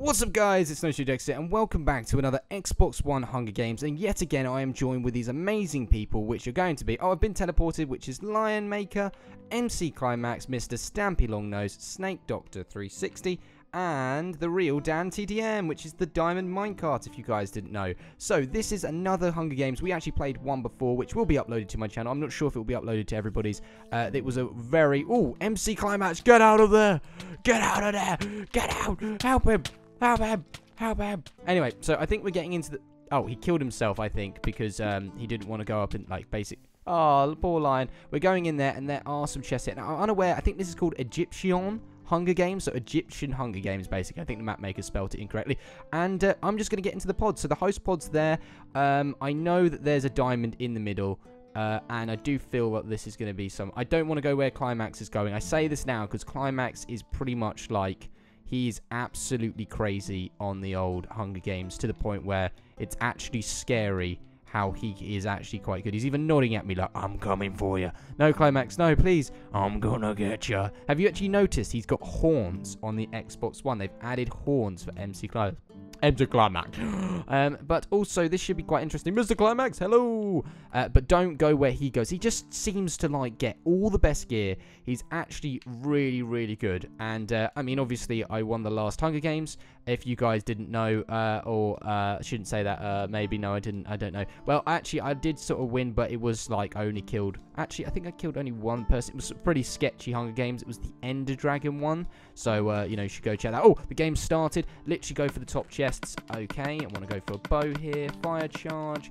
What's up guys, it's Snowshoe Dexter and welcome back to another Xbox One Hunger Games and yet again I am joined with these amazing people which are going to be, oh I've been teleported which is Lion Maker, MC Climax, Mr. Stampy Longnose, Snake Doctor 360 and the real Dan TDM, which is the Diamond Minecart, if you guys didn't know. So, this is another Hunger Games. We actually played one before, which will be uploaded to my channel. I'm not sure if it will be uploaded to everybody's. Uh, it was a very... Oh, MC Climax, get out of there! Get out of there! Get out! Help him! Help him! Help him! Anyway, so I think we're getting into the... Oh, he killed himself, I think, because um, he didn't want to go up and, like, basic... Oh, poor lion. We're going in there, and there are some chests here. Now, I'm unaware. I think this is called Egyptian Hunger Games, so Egyptian Hunger Games, basically. I think the map maker spelled it incorrectly. And uh, I'm just going to get into the pods. So the host pod's there. Um, I know that there's a diamond in the middle. Uh, and I do feel that this is going to be some... I don't want to go where Climax is going. I say this now because Climax is pretty much like... He's absolutely crazy on the old Hunger Games to the point where it's actually scary how he is actually quite good. He's even nodding at me like, I'm coming for you. No, Climax, no, please. I'm gonna get you. Have you actually noticed he's got horns on the Xbox One? They've added horns for MC Climax. MC Climax. um, but also, this should be quite interesting. Mr. Climax, hello! Uh, but don't go where he goes. He just seems to, like, get all the best gear. He's actually really, really good. And, uh, I mean, obviously, I won the last Hunger Games. If you guys didn't know, uh, or uh, shouldn't say that, uh, maybe, no, I didn't, I don't know. Well, actually, I did sort of win, but it was, like, only killed. Actually, I think I killed only one person. It was pretty sketchy Hunger Games. It was the Ender Dragon one. So, uh, you know, you should go check that. Oh, the game started. Literally go for the top chests. Okay, I want to go for a bow here. Fire charge.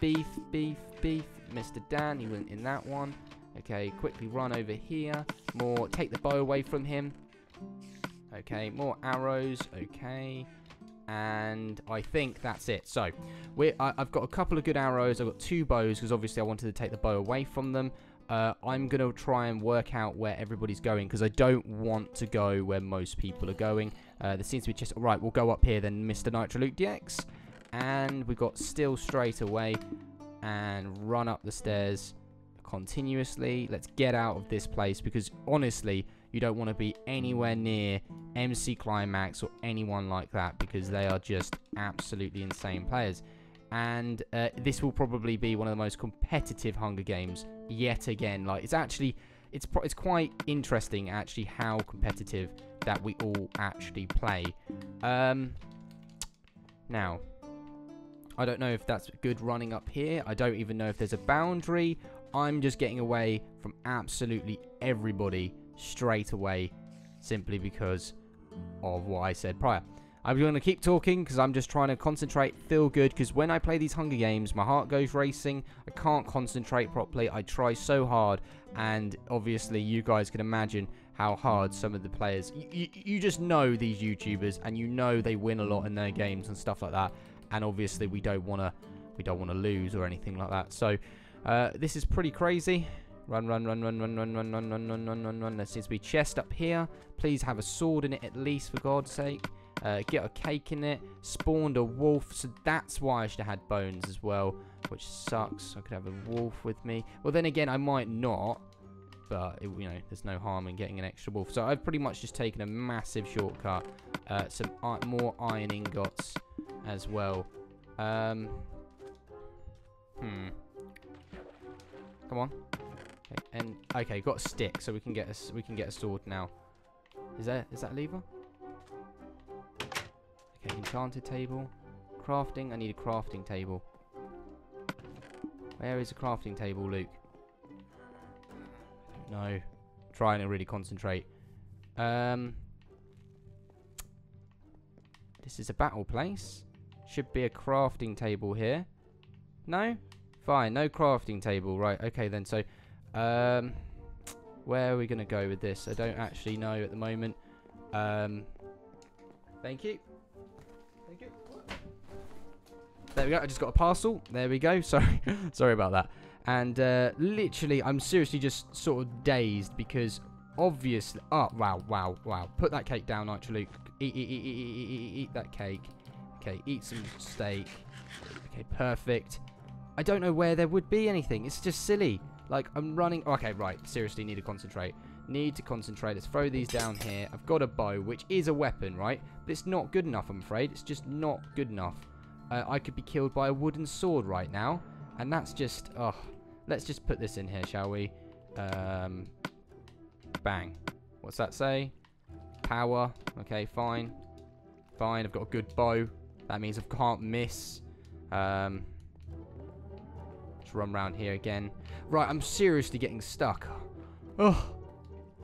Beef, beef, beef. Mr. Dan, he went in that one. Okay, quickly run over here. More, take the bow away from him. Okay, more arrows. Okay. And I think that's it. So, we I've got a couple of good arrows. I've got two bows because obviously I wanted to take the bow away from them. Uh, I'm going to try and work out where everybody's going because I don't want to go where most people are going. Uh, there seems to be just... Right, we'll go up here then, Mr. Nitro Luke DX. And we've got still straight away and run up the stairs continuously. Let's get out of this place because honestly, you don't want to be anywhere near MC Climax or anyone like that because they are just absolutely insane players and uh, this will probably be one of the most competitive Hunger Games yet again. Like it's actually, it's it's quite interesting actually how competitive that we all actually play. Um, now, I don't know if that's good running up here. I don't even know if there's a boundary. I'm just getting away from absolutely everybody straight away simply because of what I said prior. I'm going to keep talking because I'm just trying to concentrate, feel good, because when I play these Hunger Games, my heart goes racing. I can't concentrate properly. I try so hard, and obviously you guys can imagine how hard some of the players... You, you just know these YouTubers, and you know they win a lot in their games and stuff like that, and obviously we don't want to we don't want to lose or anything like that. So uh, this is pretty crazy. Run, run, run, run, run, run, run, run, run, run, run, run, run. There seems to be chest up here. Please have a sword in it at least, for God's sake uh, get a cake in it, spawned a wolf, so that's why I should have had bones as well, which sucks. I could have a wolf with me. Well, then again, I might not, but, it, you know, there's no harm in getting an extra wolf. So I've pretty much just taken a massive shortcut. Uh, some more iron ingots as well. Um, hmm. Come on. Okay, and okay, got a stick, so we can get a we can get a sword now. Is that is that a lever? Okay, enchanted table. Crafting, I need a crafting table. Where is the crafting table, Luke? No. Trying to really concentrate. Um, this is a battle place. Should be a crafting table here. No? Fine, no crafting table. Right, okay then. So, um, where are we going to go with this? I don't actually know at the moment. Um, thank you. Thank you. There we go. I just got a parcel. There we go. Sorry. Sorry about that. And uh, literally, I'm seriously just sort of dazed because obviously... Oh, wow, wow, wow. Put that cake down, Nitro Luke. Eat, eat, eat, eat, eat, eat, eat that cake. Okay, eat some steak. Okay, perfect. I don't know where there would be anything. It's just silly. Like, I'm running... Okay, right. Seriously, need to concentrate. Need to concentrate. Let's throw these down here. I've got a bow, which is a weapon, right? But it's not good enough, I'm afraid. It's just not good enough. Uh, I could be killed by a wooden sword right now. And that's just... Oh, let's just put this in here, shall we? Um, bang. What's that say? Power. Okay, fine. Fine, I've got a good bow. That means I can't miss. Um, run around here again. Right, I'm seriously getting stuck. Oh,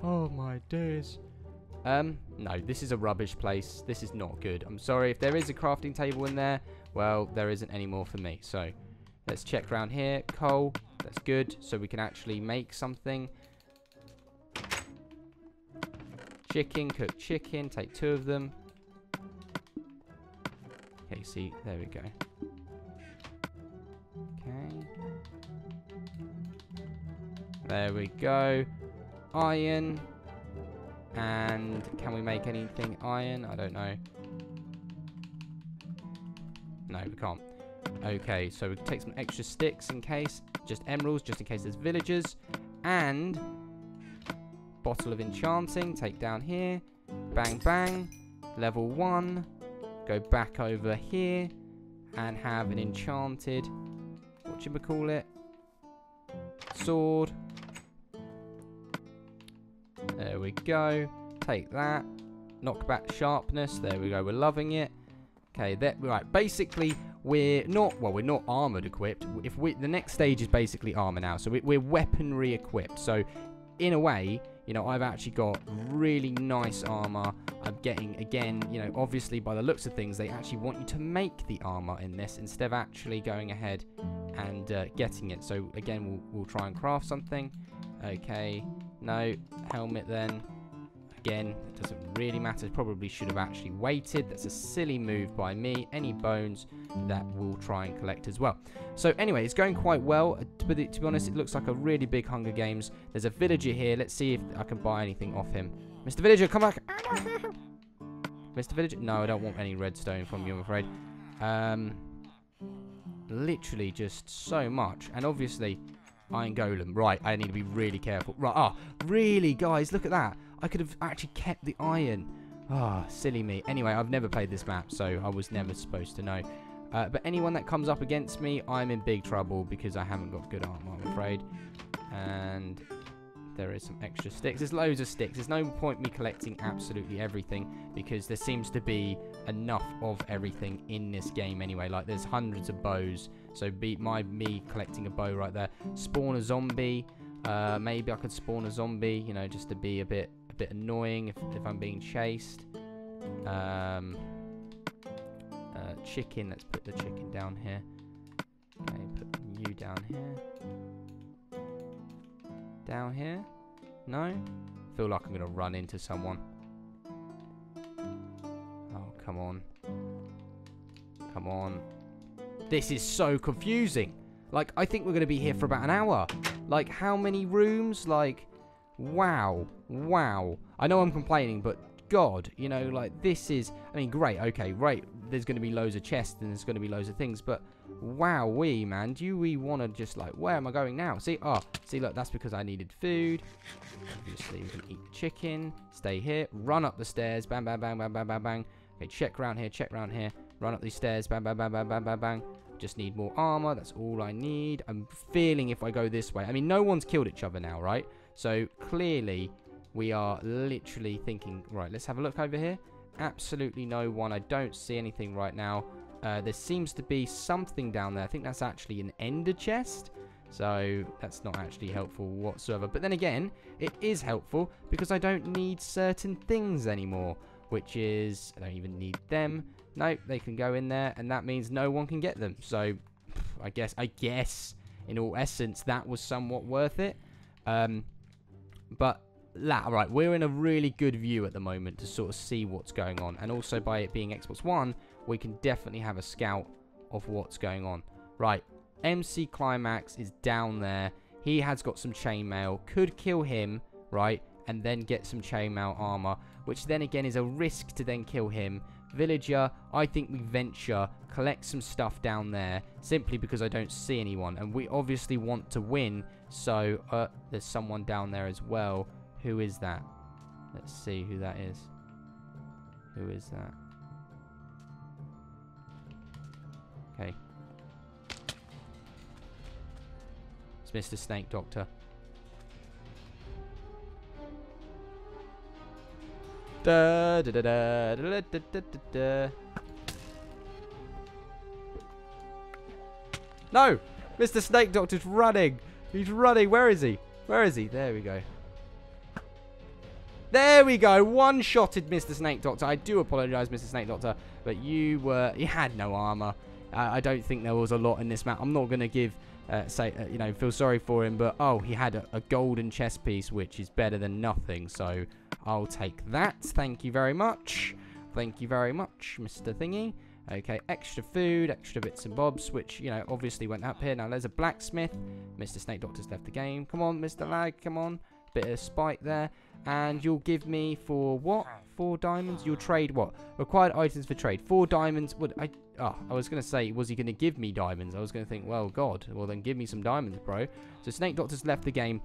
oh my days. Um, no, this is a rubbish place. This is not good. I'm sorry. If there is a crafting table in there, well, there isn't any more for me. So, let's check around here. Coal, that's good. So we can actually make something. Chicken, cook chicken. Take two of them. Okay, see, there we go. There we go. Iron. And can we make anything iron? I don't know. No, we can't. Okay, so we take some extra sticks in case. Just emeralds, just in case there's villagers. And bottle of enchanting. Take down here. Bang, bang. Level 1 go back over here and have an enchanted, what you call it, sword. There we go. Take that. Knockback sharpness. There we go. We're loving it. Okay, that right. Basically, we're not well. We're not armored equipped. If we the next stage is basically armor now, so we, we're weaponry equipped. So, in a way, you know, I've actually got really nice armor. I'm getting, again, you know, obviously by the looks of things, they actually want you to make the armor in this instead of actually going ahead and uh, getting it. So, again, we'll, we'll try and craft something. Okay, no, helmet then. Again, it doesn't really matter. Probably should have actually waited. That's a silly move by me. Any bones that we'll try and collect as well. So anyway, it's going quite well. But to be honest, it looks like a really big Hunger Games. There's a villager here. Let's see if I can buy anything off him. Mr. Villager, come back. Mr. Villager? No, I don't want any redstone from you, I'm afraid. Um, literally just so much. And obviously, Iron Golem. Right, I need to be really careful. Right, ah, really, guys, look at that. I could have actually kept the iron. Ah, oh, silly me. Anyway, I've never played this map, so I was never supposed to know. Uh, but anyone that comes up against me, I'm in big trouble because I haven't got good armor, I'm afraid. And there is some extra sticks. There's loads of sticks. There's no point me collecting absolutely everything because there seems to be enough of everything in this game anyway. Like there's hundreds of bows. So be my me collecting a bow right there. Spawn a zombie. Uh, maybe I could spawn a zombie, you know, just to be a bit a bit annoying if, if I'm being chased. Um, uh, chicken, let's put the chicken down here. Okay, put you down here. Down here? No? feel like I'm going to run into someone. Oh, come on. Come on. This is so confusing. Like, I think we're going to be here for about an hour. Like, how many rooms? Like, wow. Wow. I know I'm complaining, but God, you know, like, this is... I mean, great, okay, right. There's going to be loads of chests and there's going to be loads of things, but wow, we man. Do we want to just, like, where am I going now? See, oh, see, look, that's because I needed food. Obviously, we can eat chicken. Stay here. Run up the stairs. Bang, bang, bang, bang, bang, bang, bang. Okay, check around here, check around here. Run up these stairs. Bang, bang, bang, bang, bang, bang, bang. Just need more armor. That's all I need. I'm feeling if I go this way. I mean, no one's killed each other now, right? So clearly we are literally thinking, right, let's have a look over here. Absolutely no one. I don't see anything right now. Uh, there seems to be something down there. I think that's actually an ender chest. So that's not actually helpful whatsoever. But then again, it is helpful because I don't need certain things anymore. Which is, I don't even need them. No, they can go in there, and that means no one can get them. So, I guess, I guess, in all essence, that was somewhat worth it. Um, but, that, right, we're in a really good view at the moment to sort of see what's going on. And also, by it being Xbox One, we can definitely have a scout of what's going on. Right, MC Climax is down there. He has got some chainmail. Could kill him, right? And then get some chainmail armor. Which then again is a risk to then kill him Villager, I think we venture, collect some stuff down there, simply because I don't see anyone. And we obviously want to win, so uh, there's someone down there as well Who is that? Let's see who that is. Who is that? Okay. It's Mr. Snake Doctor. Da, da, da, da, da, da, da, da. No! Mr. Snake Doctor's running! He's running. Where is he? Where is he? There we go. There we go. One-shotted Mr. Snake Doctor. I do apologise, Mr. Snake Doctor, but you were... You had no armour. I, I don't think there was a lot in this map. I'm not going to give... Uh, say, uh, you know, feel sorry for him, but, oh, he had a, a golden chess piece, which is better than nothing, so... I'll take that. Thank you very much. Thank you very much, Mr. Thingy. Okay, extra food, extra bits and bobs, which, you know, obviously went up here. Now, there's a blacksmith. Mr. Snake Doctor's left the game. Come on, Mr. Lag, come on. Bit of spike there. And you'll give me for what? Four diamonds? You'll trade what? Required items for trade. Four diamonds. What? I, oh, I was going to say, was he going to give me diamonds? I was going to think, well, God. Well, then give me some diamonds, bro. So, Snake Doctor's left the game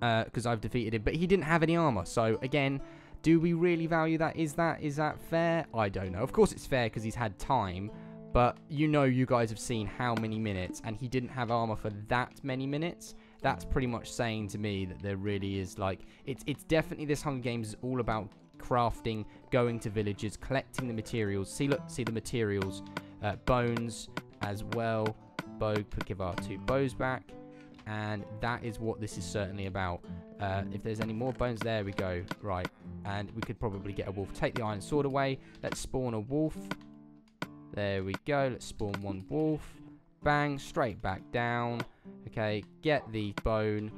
because uh, I've defeated him. But he didn't have any armor. So, again, do we really value that? Is that is that fair? I don't know. Of course it's fair because he's had time. But you know you guys have seen how many minutes. And he didn't have armor for that many minutes. That's pretty much saying to me that there really is like... It's, it's definitely this Hunger Games is all about crafting, going to villages, collecting the materials. See, look, see the materials. Uh, bones as well. Bow, give our two bows back and that is what this is certainly about. Uh, if there's any more bones, there we go. Right, and we could probably get a wolf. Take the iron sword away. Let's spawn a wolf. There we go. Let's spawn one wolf. Bang, straight back down. Okay, get the bone.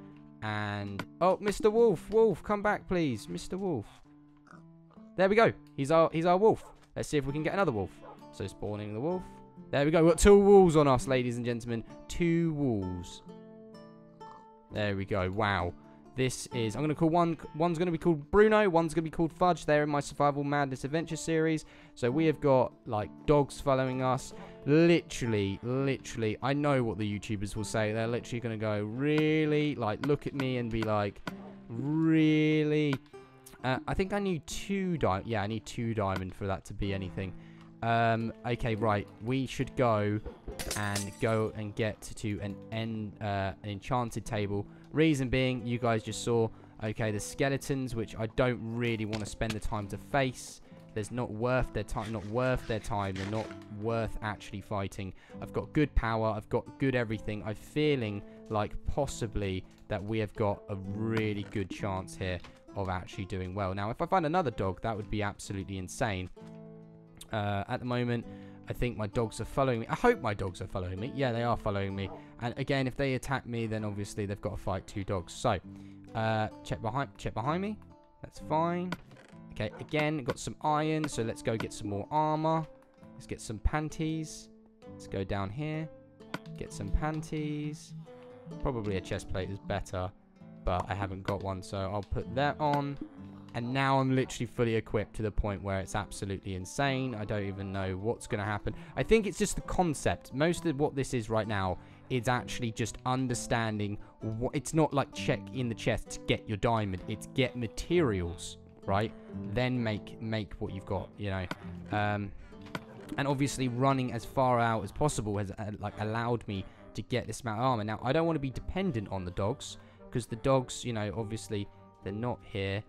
And, oh, Mr. Wolf, Wolf, come back, please. Mr. Wolf. There we go. He's our, he's our wolf. Let's see if we can get another wolf. So, spawning the wolf. There we go. We've got two wolves on us, ladies and gentlemen. Two wolves. There we go. Wow. This is, I'm going to call one, one's going to be called Bruno, one's going to be called Fudge. They're in my Survival Madness Adventure series. So we have got, like, dogs following us. Literally, literally, I know what the YouTubers will say. They're literally going to go, really? Like, look at me and be like, really? Uh, I think I need two diamond. Yeah, I need two diamond for that to be anything. Um, okay, right. We should go and go and get to an, uh, an enchanted table. Reason being, you guys just saw, okay, the skeletons, which I don't really want to spend the time to face. There's not worth their time, not worth their time. They're not worth actually fighting. I've got good power. I've got good everything. I'm feeling like possibly that we have got a really good chance here of actually doing well. Now, if I find another dog, that would be absolutely insane. Uh, at the moment, I think my dogs are following me. I hope my dogs are following me. Yeah, they are following me. And again, if they attack me, then obviously they've got to fight two dogs. So, uh, check behind, check behind me. That's fine. Okay, again, got some iron, so let's go get some more armor. Let's get some panties. Let's go down here. Get some panties. Probably a chest plate is better, but I haven't got one, so I'll put that on. And now I'm literally fully equipped to the point where it's absolutely insane. I don't even know what's going to happen. I think it's just the concept. Most of what this is right now is actually just understanding what... It's not like check in the chest to get your diamond. It's get materials, right? Then make make what you've got, you know. Um, and obviously running as far out as possible has uh, like allowed me to get this amount of armor. Now, I don't want to be dependent on the dogs because the dogs, you know, obviously they're not here.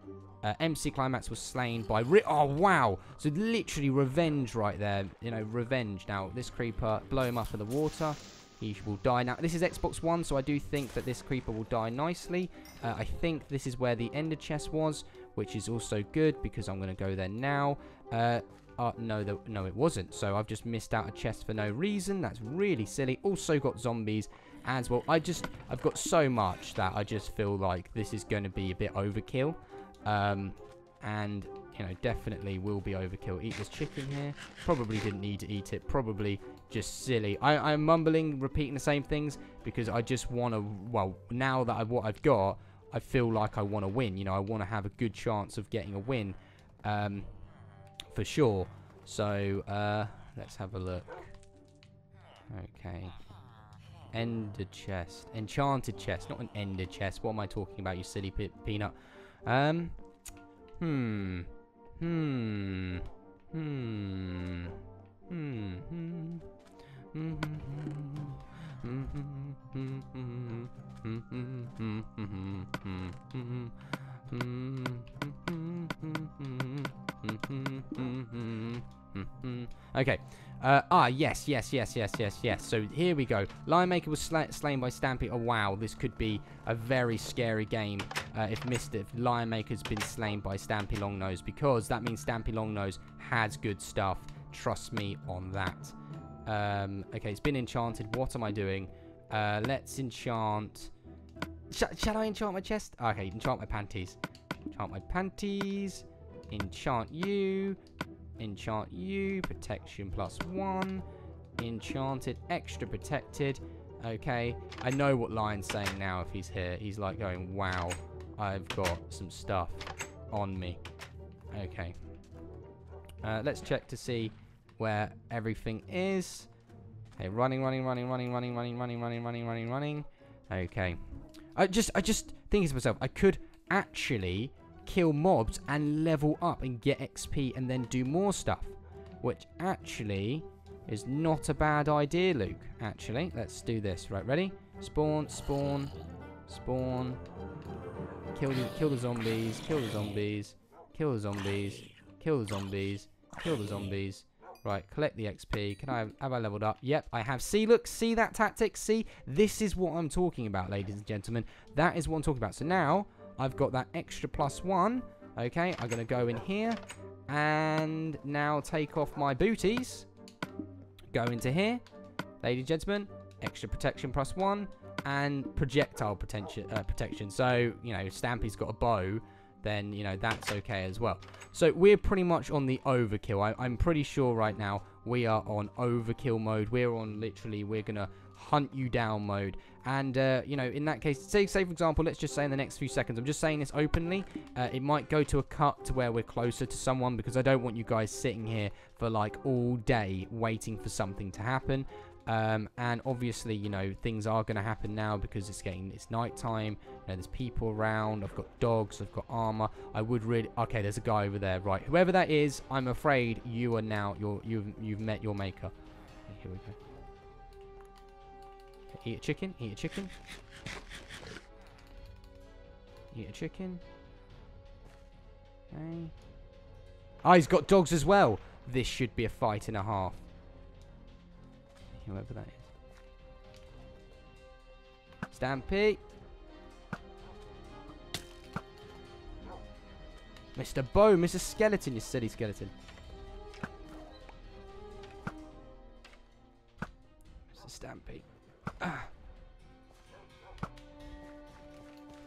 Uh, MC Climax was slain by... oh, wow. So literally revenge right there. You know, revenge. Now, this creeper, blow him up in the water. He will die. Now, this is Xbox One, so I do think that this creeper will die nicely. Uh, I think this is where the ender chest was, which is also good because I'm going to go there now. Uh, uh, no, the, no, it wasn't. So I've just missed out a chest for no reason. That's really silly. Also got zombies as well. I just, I've got so much that I just feel like this is going to be a bit overkill. Um, and, you know, definitely will be overkill. Eat this chicken here. Probably didn't need to eat it. Probably just silly. I, I'm mumbling, repeating the same things because I just want to, well, now that I've what I've got, I feel like I want to win. You know, I want to have a good chance of getting a win um, for sure. So, uh, let's have a look. Okay. Ender chest. Enchanted chest, not an ender chest. What am I talking about, you silly pe peanut? Um, hmm, hmm, hmm, hmm, hmm. Okay. Uh, ah, yes, yes, yes, yes, yes, yes. So here we go. Lion Maker was sla slain by Stampy. Oh, wow. This could be a very scary game uh, if Mr. If Lion Maker's been slain by Stampy Longnose because that means Stampy Longnose has good stuff. Trust me on that. Um, okay, it's been enchanted. What am I doing? Uh, let's enchant... Sh shall I enchant my chest? Okay, enchant my panties. Enchant my panties. Enchant you. Enchant you. Protection plus one. Enchanted. Extra protected. Okay. I know what Lion's saying now if he's here. He's like going, wow, I've got some stuff on me. Okay. Uh, let's check to see where everything is. Okay, running, running, running, running, running, running, running, running, running, running, running. Okay. I just, I just thinking to myself, I could actually kill mobs and level up and get XP and then do more stuff. Which actually is not a bad idea, Luke. Actually, let's do this. Right, ready? Spawn, spawn, spawn. Kill the, kill the zombies, kill the zombies, kill the zombies, kill the zombies, kill the zombies. Right, collect the XP. Can I have, have I leveled up? Yep, I have. See, look, see that tactic? See, this is what I'm talking about, ladies and gentlemen. That is what I'm talking about. So now I've got that extra plus one. Okay, I'm going to go in here and now take off my booties. Go into here, ladies and gentlemen. Extra protection plus one and projectile protection. Uh, protection. So you know, Stampy's got a bow then, you know, that's okay as well. So we're pretty much on the overkill. I, am pretty sure right now we are on overkill mode. We're on literally, we're to hunt you down mode. And, uh, you know, in that case, say, say for example, let's just say in the next few seconds, I'm just saying this openly, uh, it might go to a cut to where we're closer to someone because I don't want you guys sitting here for like all day waiting for something to happen. Um, and obviously, you know, things are going to happen now because it's getting, it's night time. You know, there's people around. I've got dogs. I've got armor. I would really, okay, there's a guy over there. Right. Whoever that is, I'm afraid you are now, you're, you've, you've met your maker. Okay, here we go. Eat a chicken. Eat a chicken. Eat a chicken. Okay. Oh, he's got dogs as well. This should be a fight and a half whoever that is. Stampy! Mr. Bow, Mr. Skeleton, you silly skeleton. Mr. Stampy.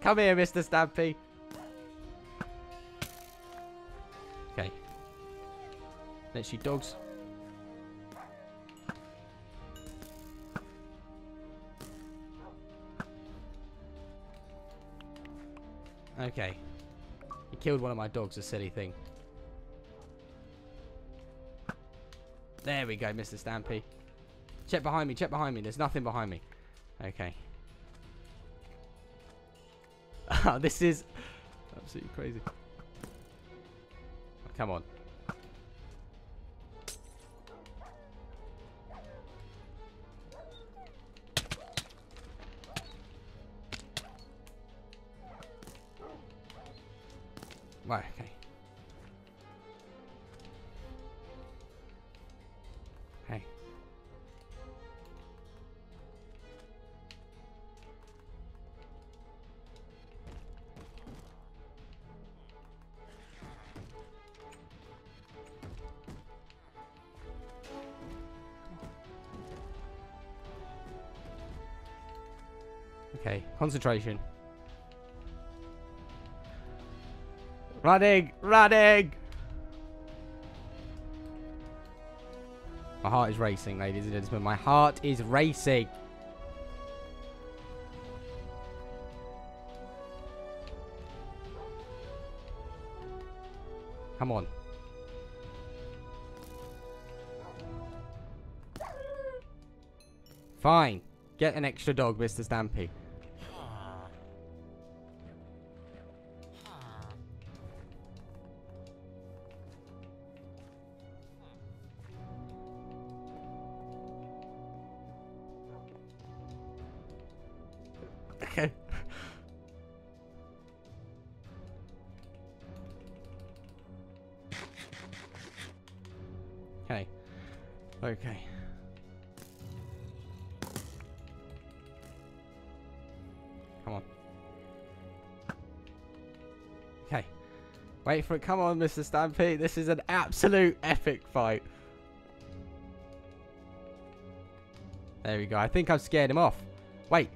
Come here, Mr. Stampy. Okay. Let's see dogs. Okay. He killed one of my dogs, a silly thing. There we go, Mr. Stampy. Check behind me, check behind me. There's nothing behind me. Okay. Oh, this is absolutely crazy. Come on. Right, okay. Okay, concentration. Running! Running! My heart is racing, ladies and gentlemen. My heart is racing. Come on. Fine. Get an extra dog, Mr. Stampy. Okay. Okay. Come on. Okay. Wait for it. Come on, Mr. Stampede. This is an absolute epic fight. There we go. I think I've scared him off. Wait.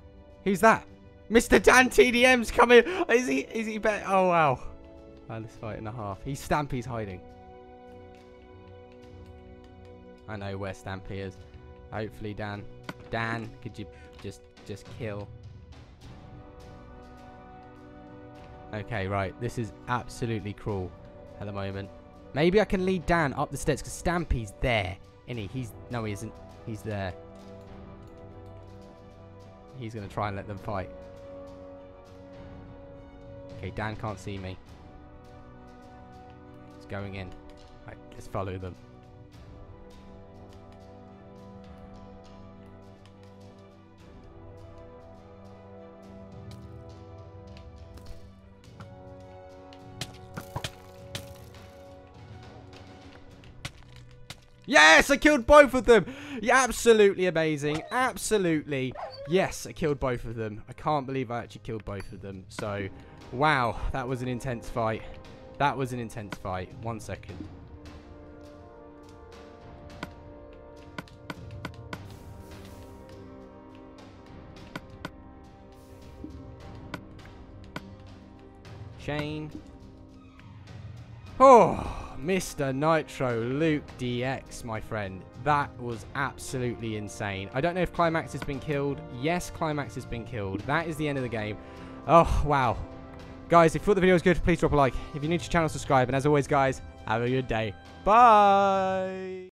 Who's that? Mr. Dan TDM's coming. Is he? Is he better? Oh, wow. And this fight and a half. He's Stampy's hiding. I know where Stampy is. Hopefully, Dan. Dan, could you just just kill? Okay, right. This is absolutely cruel at the moment. Maybe I can lead Dan up the stairs because Stampy's there. Isn't he? He's no, he isn't. He's there. He's gonna try and let them fight. Okay, Dan can't see me. He's going in. Right, let's follow them. Yes, I killed both of them. Yeah, absolutely amazing. Absolutely. Yes, I killed both of them. I can't believe I actually killed both of them. So, wow, that was an intense fight. That was an intense fight. One second. Chain. Oh. Mr. Nitro Luke DX, my friend. That was absolutely insane. I don't know if Climax has been killed. Yes, Climax has been killed. That is the end of the game. Oh, wow. Guys, if you thought the video was good, please drop a like. If you're new to the channel, subscribe. And as always, guys, have a good day. Bye.